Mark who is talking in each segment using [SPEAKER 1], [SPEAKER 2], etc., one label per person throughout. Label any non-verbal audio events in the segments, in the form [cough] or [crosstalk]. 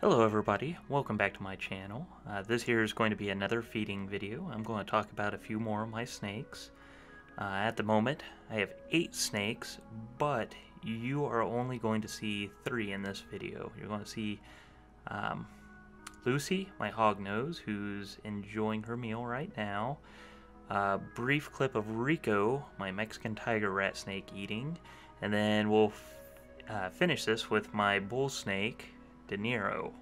[SPEAKER 1] Hello everybody, welcome back to my channel. Uh, this here is going to be another feeding video. I'm going to talk about a few more of my snakes. Uh, at the moment, I have eight snakes, but you are only going to see three in this video. You're going to see um, Lucy, my hog nose, who's enjoying her meal right now. A brief clip of Rico, my Mexican tiger rat snake eating. And then we'll uh, finish this with my bull snake, De Niro.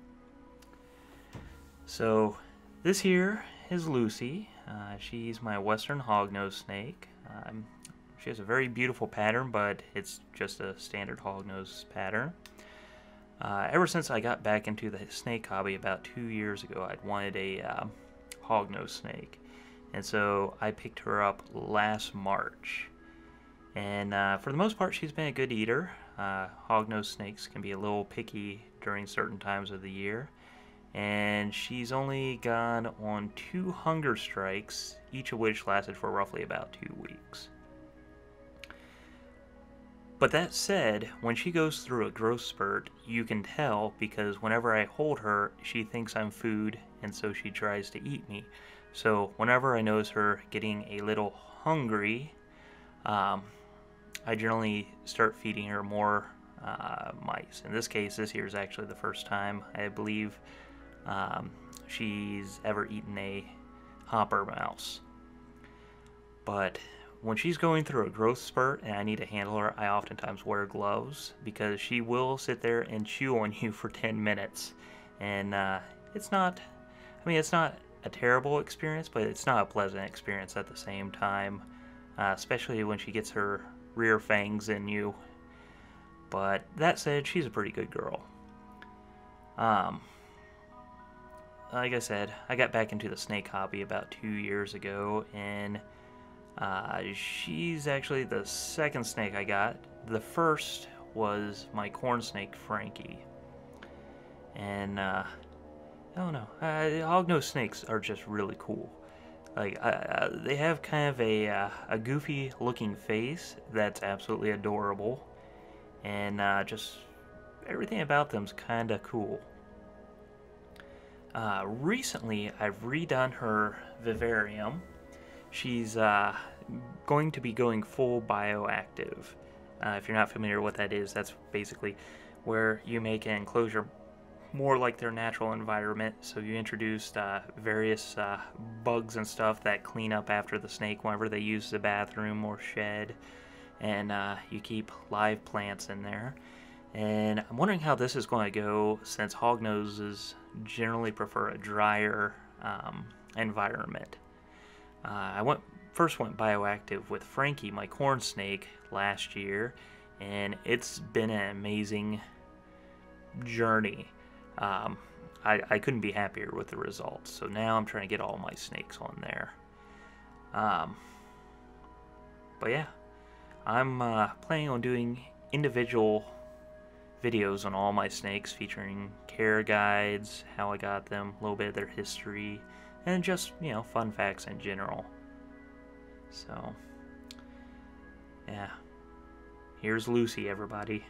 [SPEAKER 1] So this here is Lucy. Uh, she's my western hognose snake. Um, she has a very beautiful pattern, but it's just a standard hognose pattern. Uh, ever since I got back into the snake hobby about two years ago, I'd wanted a uh, hognose snake. And so I picked her up last March. And uh, for the most part, she's been a good eater. Uh, hognose snakes can be a little picky during certain times of the year. And she's only gone on two hunger strikes, each of which lasted for roughly about two weeks. But that said, when she goes through a growth spurt, you can tell because whenever I hold her, she thinks I'm food, and so she tries to eat me. So whenever I notice her getting a little hungry, um, I generally start feeding her more uh, mice. In this case, this year is actually the first time I believe um, she's ever eaten a hopper mouse. But when she's going through a growth spurt and I need to handle her, I oftentimes wear gloves because she will sit there and chew on [laughs] you for 10 minutes. And uh, it's not, I mean, it's not a terrible experience, but it's not a pleasant experience at the same time, uh, especially when she gets her rear fangs in you but that said, she's a pretty good girl. Um, like I said, I got back into the snake hobby about two years ago, and uh, she's actually the second snake I got. The first was my corn snake, Frankie. And, uh, I don't know, uh, hognose snakes are just really cool. Like, uh, they have kind of a, uh, a goofy looking face that's absolutely adorable and uh, just everything about them's kind of cool. Uh, recently, I've redone her vivarium. She's uh, going to be going full bioactive. Uh, if you're not familiar with what that is, that's basically where you make an enclosure more like their natural environment. So you introduced uh, various uh, bugs and stuff that clean up after the snake whenever they use the bathroom or shed and uh, you keep live plants in there. And I'm wondering how this is going to go since hognoses generally prefer a drier um, environment. Uh, I went first went bioactive with Frankie, my corn snake, last year, and it's been an amazing journey. Um, I, I, couldn't be happier with the results. So now I'm trying to get all my snakes on there. Um, but yeah, I'm uh, planning on doing individual videos on all my snakes featuring care guides, how I got them, a little bit of their history, and just, you know, fun facts in general. So, yeah. Here's Lucy, everybody.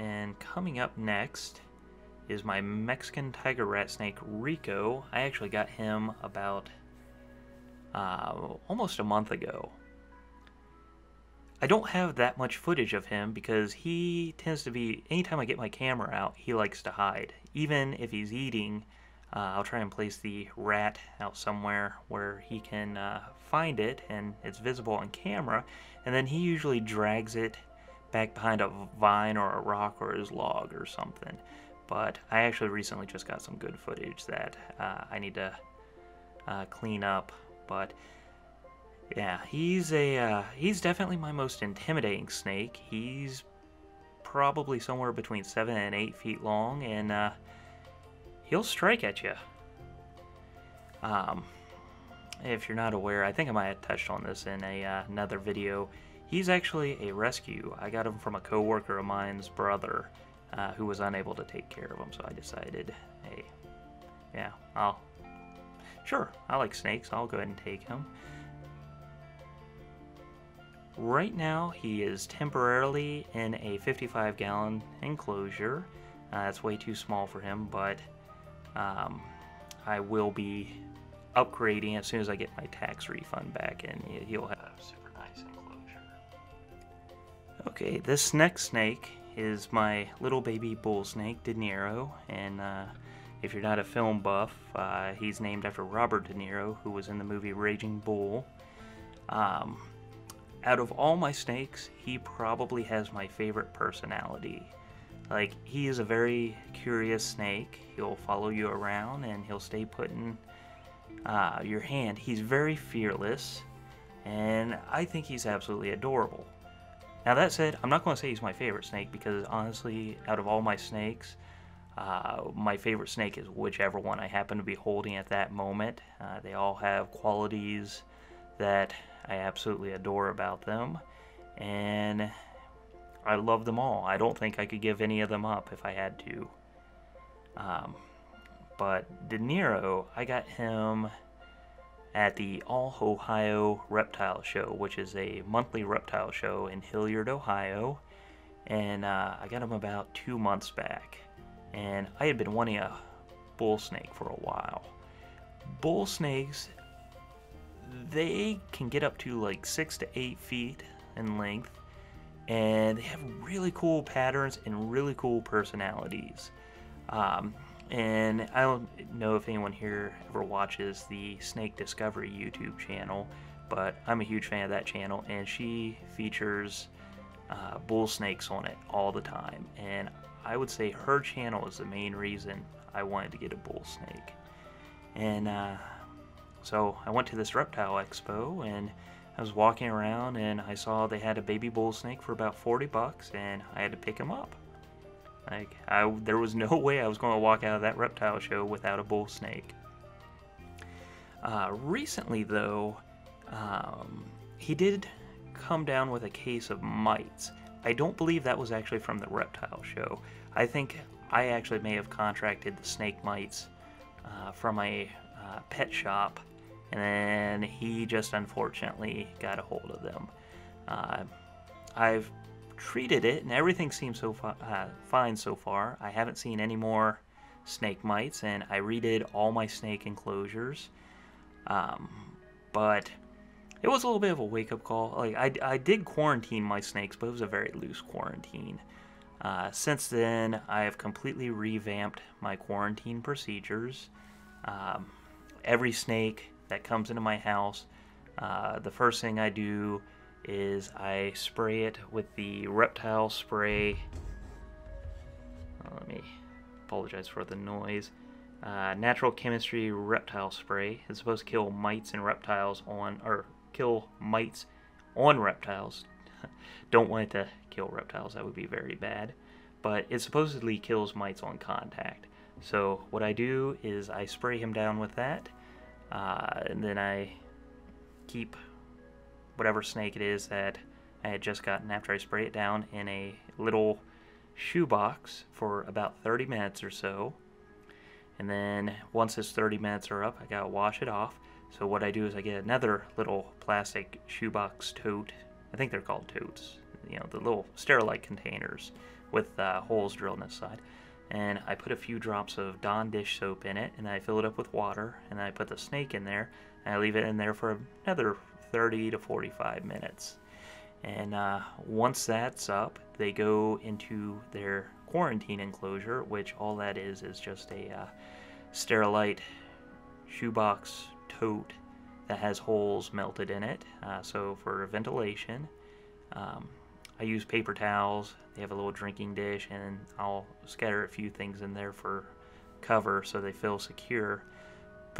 [SPEAKER 1] And coming up next is my Mexican tiger rat snake Rico. I actually got him about uh, almost a month ago. I don't have that much footage of him because he tends to be, anytime I get my camera out, he likes to hide. Even if he's eating, uh, I'll try and place the rat out somewhere where he can uh, find it and it's visible on camera, and then he usually drags it back behind a vine or a rock or his log or something but I actually recently just got some good footage that uh, I need to uh, clean up. But yeah, he's a uh, he's definitely my most intimidating snake. He's probably somewhere between seven and eight feet long, and uh, he'll strike at you. Um, if you're not aware, I think I might have touched on this in a, uh, another video. He's actually a rescue. I got him from a coworker of mine's brother uh, who was unable to take care of him. So I decided, hey, yeah, I'll, sure, I like snakes. I'll go ahead and take him. right now, he is temporarily in a 55 gallon enclosure. Uh, that's way too small for him, but um, I will be upgrading as soon as I get my tax refund back, and he'll have a super nice enclosure. Okay, this next snake is my little baby bull snake, De Niro, and uh, if you're not a film buff, uh, he's named after Robert De Niro, who was in the movie Raging Bull. Um, out of all my snakes, he probably has my favorite personality. Like, he is a very curious snake. He'll follow you around and he'll stay put in uh, your hand. He's very fearless, and I think he's absolutely adorable. Now, that said, I'm not going to say he's my favorite snake because honestly, out of all my snakes, uh, my favorite snake is whichever one I happen to be holding at that moment. Uh, they all have qualities that I absolutely adore about them, and I love them all. I don't think I could give any of them up if I had to. Um, but De Niro, I got him at the All Ohio Reptile Show, which is a monthly reptile show in Hilliard, Ohio. And uh, I got him about two months back. And I had been wanting a bull snake for a while. Bull snakes, they can get up to like six to eight feet in length and they have really cool patterns and really cool personalities. Um, and I don't know if anyone here ever watches the Snake Discovery YouTube channel, but I'm a huge fan of that channel, and she features uh, bull snakes on it all the time. And I would say her channel is the main reason I wanted to get a bull snake. And uh, so I went to this reptile expo and I was walking around and I saw they had a baby bull snake for about 40 bucks and I had to pick him up. Like, I, there was no [laughs] way I was going to walk out of that reptile show without a bull snake. Uh, recently, though, um, he did come down with a case of mites. I don't believe that was actually from the reptile show. I think I actually may have contracted the snake mites uh, from a uh, pet shop and then he just unfortunately got a hold of them. Uh, I've treated it, and everything seems so uh, fine so far. I haven't seen any more snake mites, and I redid all my snake enclosures. Um, but it was a little bit of a wake up call. Like I, I did quarantine my snakes, but it was a very loose quarantine. Uh, since then, I have completely revamped my quarantine procedures. Um, every snake that comes into my house, uh, the first thing I do is I spray it with the reptile spray. Oh, let me apologize for the noise. Uh, natural chemistry reptile spray is supposed to kill mites and reptiles on, or kill mites on reptiles. [laughs] Don't want it to kill reptiles, that would be very bad. But it supposedly kills mites on contact. So what I do is I spray him down with that, uh, and then I keep whatever snake it is that I had just gotten after I spray it down in a little shoebox for about 30 minutes or so. And then once this 30 minutes are up, I gotta wash it off. So what I do is I get another little plastic shoebox tote. I think they're called totes. You know, the little sterilite containers with uh, holes drilled in the side and I put a few drops of Dawn dish soap in it, and I fill it up with water, and I put the snake in there, and I leave it in there for another 30 to 45 minutes. And uh, once that's up, they go into their quarantine enclosure, which all that is is just a uh, sterilite shoebox tote that has holes melted in it, uh, so for ventilation. Um, I use paper towels. They have a little drinking dish, and I'll scatter a few things in there for cover so they feel secure.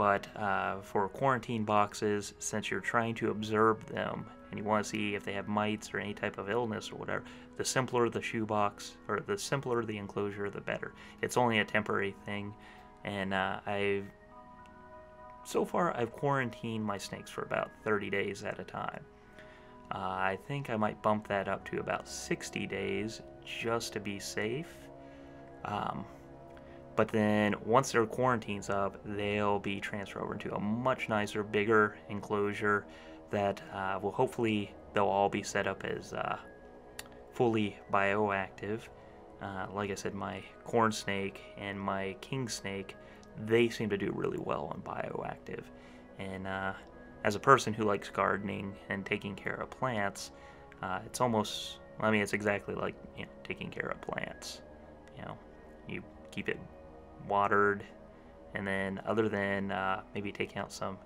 [SPEAKER 1] But uh, for quarantine boxes, since you're trying to observe them and you want to see if they have mites or any type of illness or whatever, the simpler the shoebox or the simpler the enclosure, the better. It's only a temporary thing, and uh, I've so far I've quarantined my snakes for about 30 days at a time. Uh, I think I might bump that up to about 60 days just to be safe. Um, but then once their quarantine's up, they'll be transferred over into a much nicer, bigger enclosure that uh, will hopefully they'll all be set up as uh, fully bioactive. Uh, like I said, my corn snake and my king snake, they seem to do really well on bioactive. And uh, as a person who likes gardening and taking care of plants, uh, it's almost, I mean, it's exactly like you know, taking care of plants. You know, you keep it watered, and then other than uh, maybe taking out some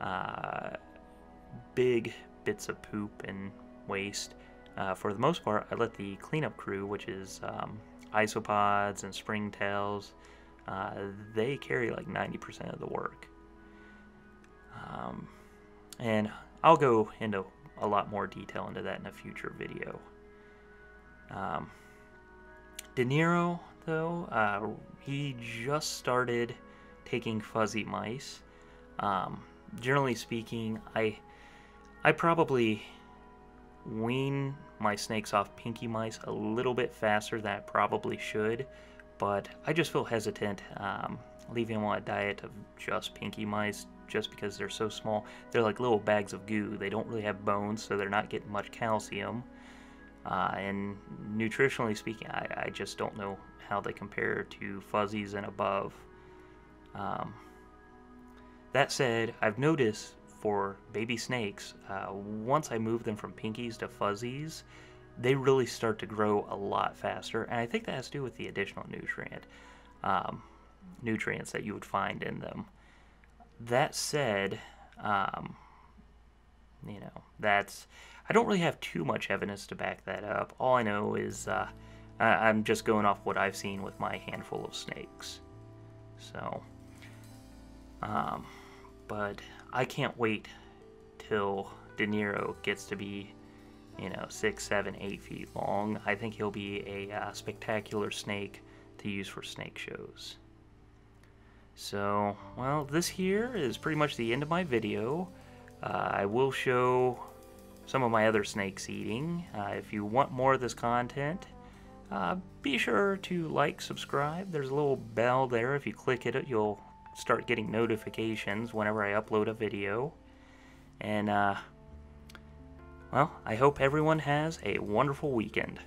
[SPEAKER 1] uh, big bits of poop and waste, uh, for the most part, I let the cleanup crew, which is um, isopods and springtails, uh, they carry like 90% of the work. Um, and I'll go into a lot more detail into that in a future video. Um, De Niro, though, uh, he just started taking fuzzy mice. Um, generally speaking, I I probably wean my snakes off pinky mice a little bit faster than I probably should, but I just feel hesitant um, leaving them on a diet of just pinky mice just because they're so small. They're like little bags of goo. They don't really have bones, so they're not getting much calcium. Uh, and nutritionally speaking, I, I, just don't know how they compare to fuzzies and above. Um, that said, I've noticed for baby snakes, uh, once I move them from pinkies to fuzzies, they really start to grow a lot faster. And I think that has to do with the additional nutrient um, nutrients that you would find in them. That said, um, you know, that's I don't really have too much evidence to back that up. All I know is uh, I, am just going off what I've seen with my handful of snakes. So, um, but I can't wait till De Niro gets to be, you know, six, seven, eight feet long. I think he'll be a uh, spectacular snake to use for snake shows. So, well, this here is pretty much the end of my video. Uh, I will show some of my other snakes eating. Uh, if you want more of this content, uh, be sure to like, subscribe. There's a little bell there. If you click it, you'll start getting notifications whenever I upload a video. And, uh, well, I hope everyone has a wonderful weekend.